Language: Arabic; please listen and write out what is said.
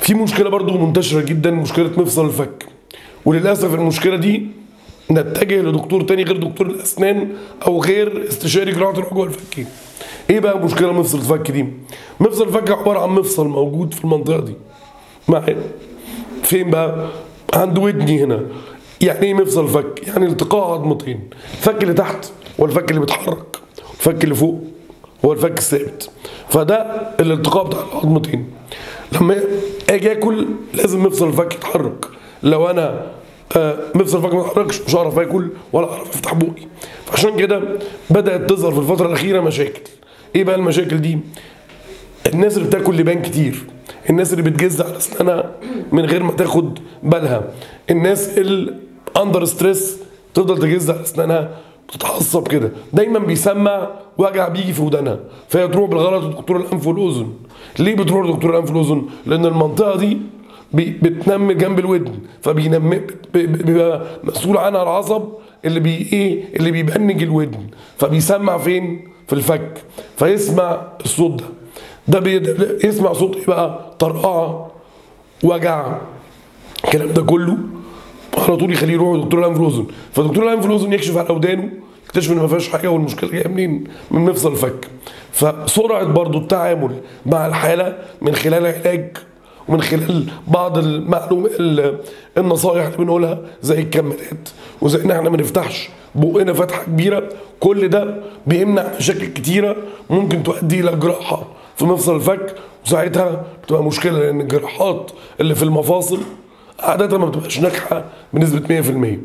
في مشكلة برضو منتشرة جدا مشكلة مفصل الفك. وللأسف المشكلة دي نتجه لدكتور تاني غير دكتور الأسنان أو غير استشاري جراحة العقوبه الفكين إيه بقى مشكلة مفصل الفك دي؟ مفصل الفك عبارة عن مفصل موجود في المنطقة دي. معايا فين بقى؟ عند ودني هنا. يعني إيه مفصل الفك؟ يعني التقاء عظمتين. الفك اللي تحت والفك اللي بيتحرك. الفك اللي فوق هو الفك الثابت. فده الالتقاء بتاع العظمتين. لما أجي اكل لازم مفصل الفك يتحرك. لو أنا آه، مفصل الفك ما اتحركش مش هعرف اكل ولا اعرف افتح بوقي. فعشان كده بدأت تظهر في الفترة الأخيرة مشاكل. إيه بقى المشاكل دي؟ الناس اللي بتاكل لبان كتير. الناس اللي بتجز على أسنانها من غير ما تاخد بالها. الناس اللي under stress تفضل تجز على أسنانها بتتعصب كده. دايما بيسمع وجع بيجي في ودانها. فهي تروح بالغلط لدكتور الأنف والأذن. ليه بتروح لدكتور الأنف والأذن؟ لأن المنطقة دي بتنمي جنب الودن. فبينمي بيبقى مسؤول عنها العصب اللي بي إيه؟ اللي بيبنج الودن. فبيسمع فين؟ في الفك. فيسمع الصوت ده. ده بي- يسمع صوت إيه بقى؟ طرقعة وجع. الكلام ده كله على طول يخليه يروح لدكتور الأنف والأذن. فدكتور الأنف والأذن يكشف على ودانه. يكتشف ان ما فيهاش حاجة والمشكلة جاية منين؟ من مفصل الفك. فسرعة برضو التعامل مع الحالة من خلال علاج ومن خلال بعض المعلومات النصائح اللي بنقولها زي الكمادات وزي إن إحنا ما نفتحش بقنا فتحة كبيرة. كل ده بيمنع مشاكل كتيرة ممكن تؤدي إلى جراحة في مفصل الفك. وساعتها بتبقى مشكلة لأن الجراحات اللي في المفاصل عادة ما بتبقاش ناجحة بنسبة 100%